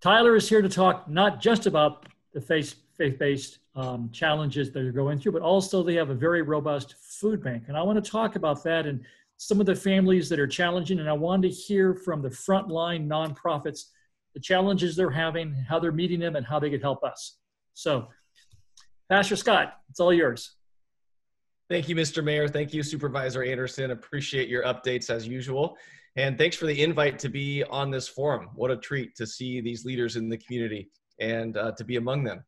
Tyler is here to talk not just about the faith based um, challenges that they're going through, but also they have a very robust food bank. And I want to talk about that and some of the families that are challenging. And I wanted to hear from the frontline nonprofits the challenges they're having, how they're meeting them, and how they could help us. So, Pastor Scott, it's all yours. Thank you, Mr. Mayor. Thank you, Supervisor Anderson. Appreciate your updates as usual. And thanks for the invite to be on this forum. What a treat to see these leaders in the community and uh, to be among them.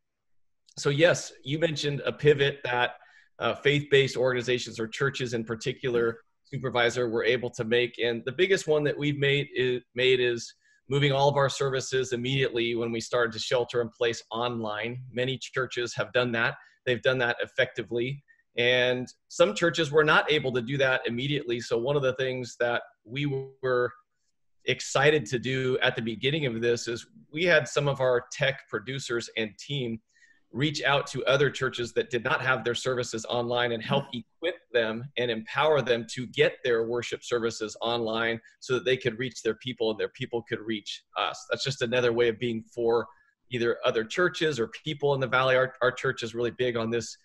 So, yes, you mentioned a pivot that uh, faith based organizations or churches in particular, supervisor, were able to make. And the biggest one that we've made is, made is moving all of our services immediately when we started to shelter in place online. Many churches have done that, they've done that effectively. And some churches were not able to do that immediately. So, one of the things that we were excited to do at the beginning of this is we had some of our tech producers and team reach out to other churches that did not have their services online and help equip them and empower them to get their worship services online so that they could reach their people and their people could reach us. That's just another way of being for either other churches or people in the valley. Our, our church is really big on this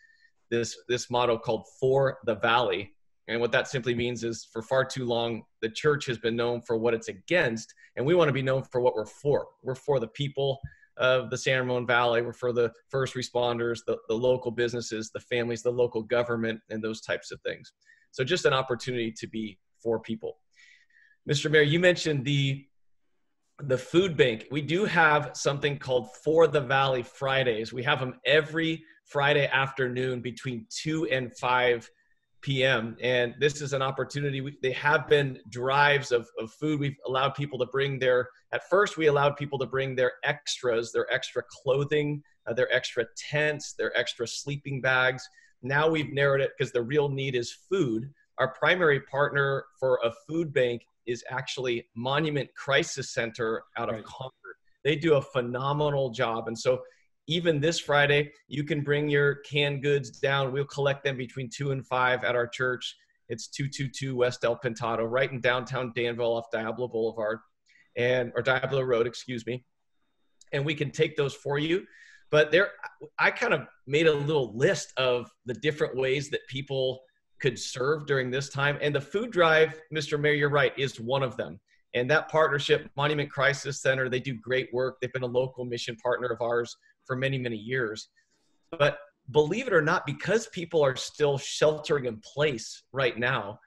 this this motto called for the valley and what that simply means is for far too long, the church has been known for what it's against, and we want to be known for what we're for. We're for the people of the San Ramon Valley, we're for the first responders, the, the local businesses, the families, the local government, and those types of things. So just an opportunity to be for people. Mr. Mayor, you mentioned the the food bank. We do have something called For the Valley Fridays. We have them every Friday afternoon between 2 and 5 p.m. And this is an opportunity. We, they have been drives of, of food. We've allowed people to bring their, at first, we allowed people to bring their extras, their extra clothing, uh, their extra tents, their extra sleeping bags. Now we've narrowed it because the real need is food. Our primary partner for a food bank is actually Monument Crisis Center out of right. Concord. They do a phenomenal job. And so even this Friday, you can bring your canned goods down. We'll collect them between two and five at our church. It's 222 West El Pintado, right in downtown Danville off Diablo Boulevard and or Diablo Road, excuse me. And we can take those for you. But there, I kind of made a little list of the different ways that people could serve during this time. And the food drive, Mr. Mayor, you're right, is one of them. And that partnership, Monument Crisis Center, they do great work. They've been a local mission partner of ours for many, many years. But believe it or not, because people are still sheltering in place right now,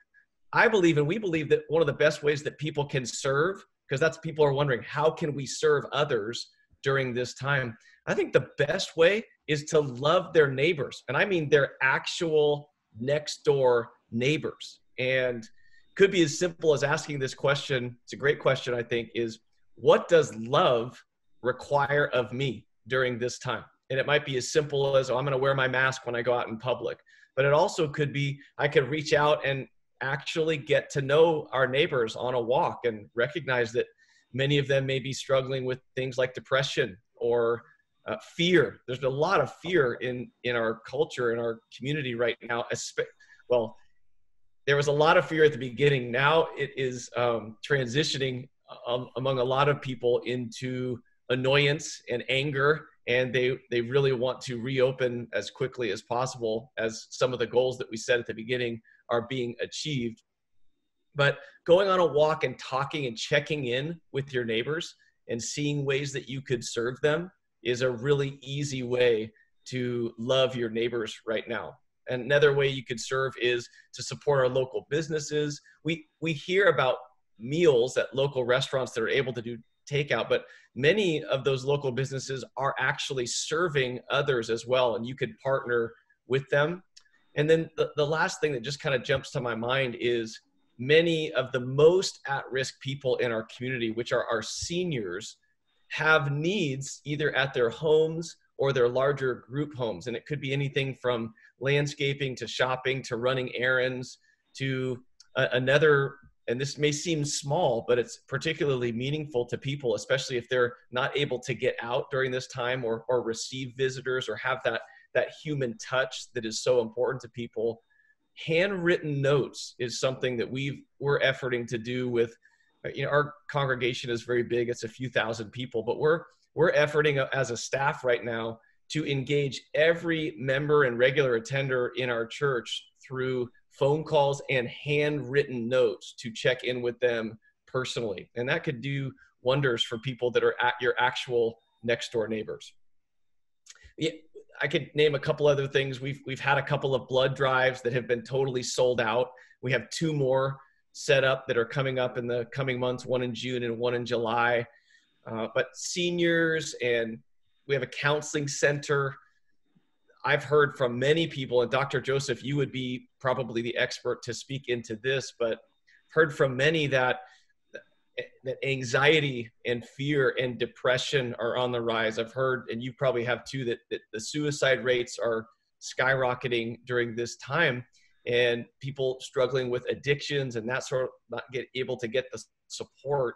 I believe and we believe that one of the best ways that people can serve, because that's people are wondering, how can we serve others during this time? I think the best way is to love their neighbors. And I mean their actual next door neighbors. And could be as simple as asking this question. It's a great question, I think, is what does love require of me? During this time. And it might be as simple as, oh, I'm going to wear my mask when I go out in public. But it also could be, I could reach out and actually get to know our neighbors on a walk and recognize that many of them may be struggling with things like depression or uh, fear. There's a lot of fear in, in our culture, in our community right now. Well, there was a lot of fear at the beginning. Now it is um, transitioning um, among a lot of people into annoyance and anger and they they really want to reopen as quickly as possible as some of the goals that we set at the beginning are being achieved. But going on a walk and talking and checking in with your neighbors and seeing ways that you could serve them is a really easy way to love your neighbors right now. Another way you could serve is to support our local businesses. We we hear about meals at local restaurants that are able to do takeout, but many of those local businesses are actually serving others as well, and you could partner with them. And then the, the last thing that just kind of jumps to my mind is many of the most at risk people in our community, which are our seniors, have needs either at their homes or their larger group homes. And it could be anything from landscaping to shopping to running errands to a, another and this may seem small, but it's particularly meaningful to people, especially if they're not able to get out during this time or, or receive visitors or have that, that human touch that is so important to people. Handwritten notes is something that we've, we're efforting to do with uh, you know our congregation is very big it's a few thousand people but we're we're efforting uh, as a staff right now to engage every member and regular attender in our church through phone calls and handwritten notes to check in with them personally and that could do wonders for people that are at your actual next door neighbors yeah, I could name a couple other things. We've we've had a couple of blood drives that have been totally sold out. We have two more set up that are coming up in the coming months, one in June and one in July. Uh, but seniors and we have a counseling center. I've heard from many people, and Dr. Joseph, you would be probably the expert to speak into this, but heard from many that that anxiety and fear and depression are on the rise. I've heard, and you probably have too, that, that the suicide rates are skyrocketing during this time and people struggling with addictions and that sort of not get able to get the support.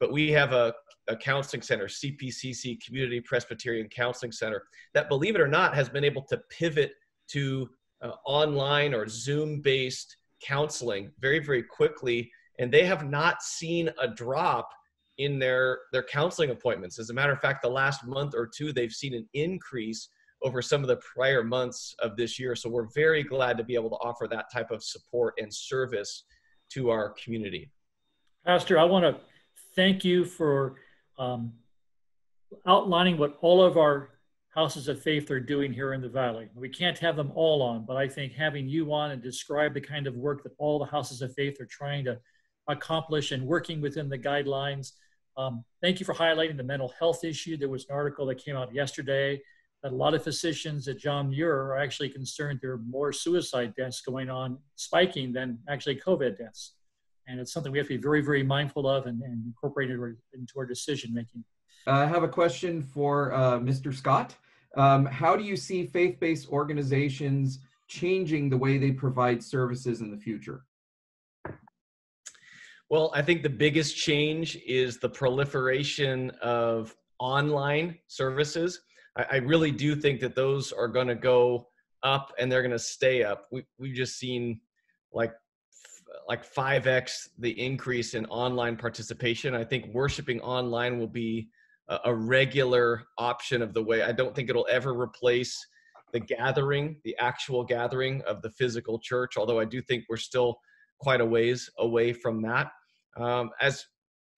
But we have a, counseling center, CPCC, Community Presbyterian Counseling Center, that believe it or not has been able to pivot to uh, online or Zoom based counseling very, very quickly and they have not seen a drop in their their counseling appointments. As a matter of fact, the last month or two, they've seen an increase over some of the prior months of this year. So we're very glad to be able to offer that type of support and service to our community. Pastor, I want to thank you for um, outlining what all of our houses of faith are doing here in the valley. We can't have them all on, but I think having you on and describe the kind of work that all the houses of faith are trying to accomplish and working within the guidelines. Um, thank you for highlighting the mental health issue. There was an article that came out yesterday that a lot of physicians at John Muir are actually concerned there are more suicide deaths going on, spiking than actually COVID deaths. And it's something we have to be very, very mindful of and, and incorporate into our decision making. I have a question for uh, Mr. Scott. Um, how do you see faith based organizations changing the way they provide services in the future? Well, I think the biggest change is the proliferation of online services. I, I really do think that those are going to go up and they're going to stay up. We, we've just seen like like 5x the increase in online participation. I think worshiping online will be a, regular option of the way. I don't think it'll ever replace the gathering, the actual gathering of the physical church, although I do think we're still quite a ways away from that um, as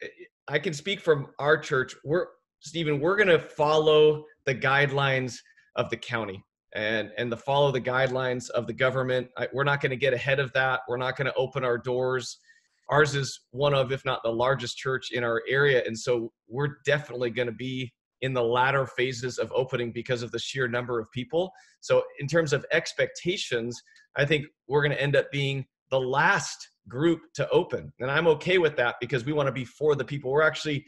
eh, I can speak from our church, we're Stephen, we're going to follow the guidelines of the county and and the follow the guidelines of the government. I, we're not going to get ahead of that. We're not going to open our doors. Ours is one of, if not the largest church in our area, and so we're definitely going to be in the latter phases of opening because of the sheer number of people. So, in terms of expectations, I think we're going to end up being the last group to open. And I'm okay with that because we want to be for the people. We're actually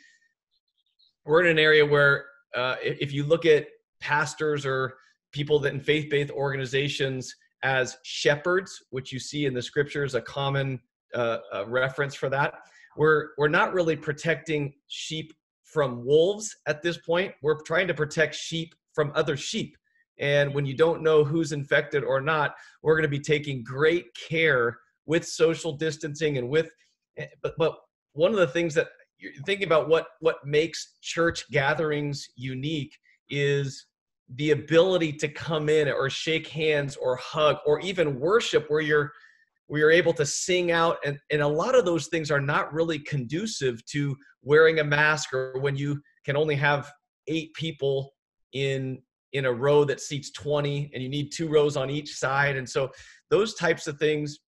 we're in an area where uh, if you look at pastors or people that in faith-based organizations as shepherds, which you see in the scriptures, a common uh, uh, reference for that. We're we're not really protecting sheep from wolves at this point. We're trying to protect sheep from other sheep. And when you don't know who's infected or not, we're going to be taking great care with social distancing and with eh, but but one of the things that you're thinking about what what makes church gatherings unique is the ability to come in or shake hands or hug or even worship where you're where you're able to sing out. And, and a lot of those things are not really conducive to wearing a mask or when you can only have eight people in in a row that seats 20 and you need two rows on each side. And so those types of things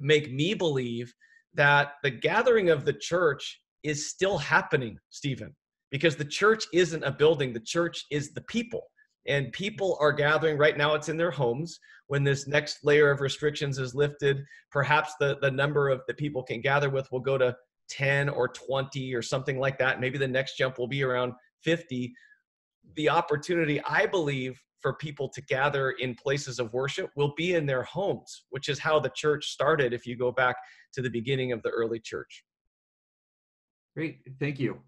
make me believe that the gathering of the church is still happening, Stephen, because the church isn't a building, the church is the people. And people are gathering right now, it's in their homes. When this next layer of restrictions is lifted, perhaps the, the number of the people can gather with will go to 10 or 20 or something like that. Maybe the next jump will be around 50. The opportunity, I believe, for people to gather in places of worship will be in their homes, which is how the church started if you go back to the beginning of the early church. Great. Thank you.